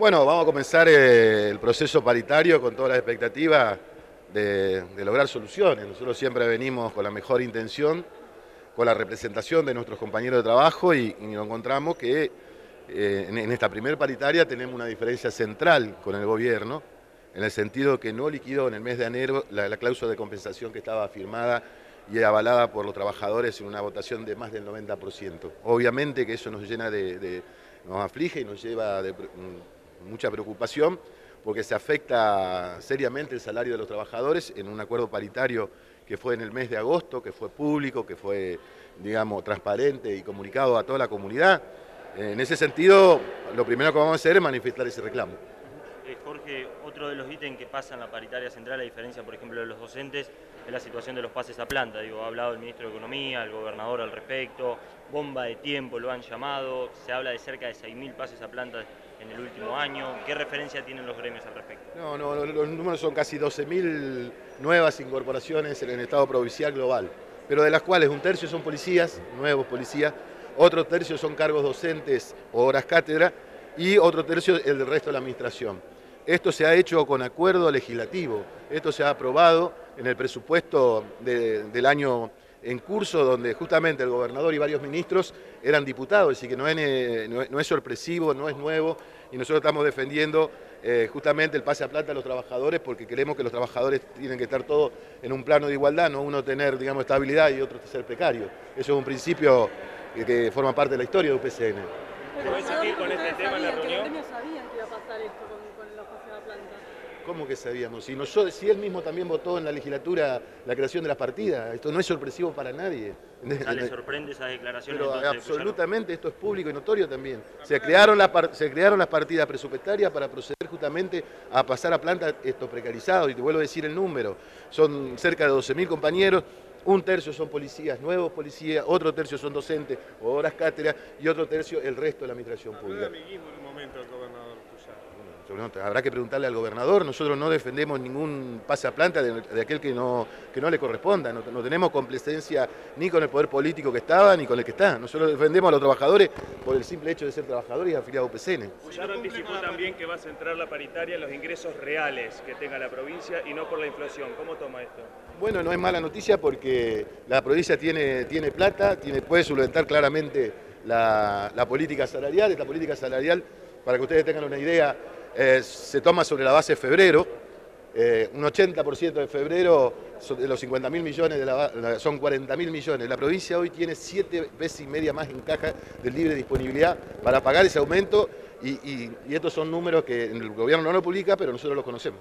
Bueno, vamos a comenzar eh, el proceso paritario con todas las expectativas de, lograr soluciones. Nosotros siempre venimos con la mejor intención, con la representación de nuestros compañeros de trabajo y, nos encontramos que eh, en, esta primera paritaria tenemos una diferencia central con el gobierno, en el sentido que no liquidó en el mes de enero la, cláusula de compensación que estaba firmada y avalada por los trabajadores en una votación de más del 90%. Obviamente que eso nos llena de, nos aflige y nos lleva de, mucha preocupación porque se afecta seriamente el salario de los trabajadores en un acuerdo paritario que fue en el mes de agosto, que fue público, que fue, digamos, transparente y comunicado a toda la comunidad. En ese sentido, lo primero que vamos a hacer es manifestar ese reclamo. Eh, Jorge, otro de los ítems que pasa en la paritaria central, a diferencia, por ejemplo, de los docentes, es la situación de los pases a planta. Digo, ha hablado el ministro de Economía, el gobernador al respecto, bomba de tiempo lo han llamado, se habla de cerca de 6.000 pases a planta en el último año. ¿Qué referencia tienen los gremios al respecto? No, no, los números son casi 12.000 nuevas incorporaciones en el Estado provincial global, pero de las cuales un tercio son policías, nuevos policías, otro tercio son cargos docentes o horas cátedra y otro tercio el resto de la administración. Esto se ha hecho con acuerdo legislativo, esto se ha aprobado en el presupuesto del año en curso, donde justamente el gobernador y varios ministros eran diputados, así que no es, eh, sorpresivo, no es nuevo, y nosotros estamos defendiendo eh, justamente el pase a plata a los trabajadores porque creemos que los trabajadores tienen que estar todos en un plano de igualdad, no uno tener digamos, estabilidad y otro ser precario. Eso es un principio que, forma parte de la historia de UPCN. Seguir con este tema en la reunión? sabían que iba a pasar esto con, los pases a planta? ¿Cómo que sabíamos? Si, nosotros, si él mismo también votó en la legislatura la creación de las partidas, esto no es sorpresivo para nadie. ¿Le sorprende esa declaración? Pero absolutamente, esto es público y notorio también. Se crearon, las, se crearon las partidas presupuestarias para proceder justamente a pasar a planta estos precarizados, y te vuelvo a decir el número, son cerca de 12.000 compañeros, un tercio son policías, nuevos policías, otro tercio son docentes o horas cátedra y otro tercio el resto de la administración pública. Habrá que preguntarle al gobernador, nosotros no defendemos ningún pase a planta de, aquel que no, que no le corresponda, no, tenemos complacencia ni con el poder político que estaba ni con el que está. Nosotros defendemos a los trabajadores por el simple hecho de ser trabajadores y afiliados a UPCN. Ya anticipó también que va a centrar la paritaria en los ingresos reales que tenga la provincia y no por la inflación. ¿Cómo toma esto? Bueno, no es mala noticia porque la provincia tiene, tiene plata, tiene, puede solventar claramente la, la política salarial. Esta política salarial, para que ustedes tengan una idea, eh, se toma sobre la base de febrero, eh, un 80% de febrero de los 50 mil millones de la, son 40 mil millones. La provincia hoy tiene siete veces y media más en caja de libre disponibilidad para pagar ese aumento y, y estos son números que el gobierno no lo publica, pero nosotros los conocemos.